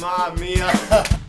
Mamma mia.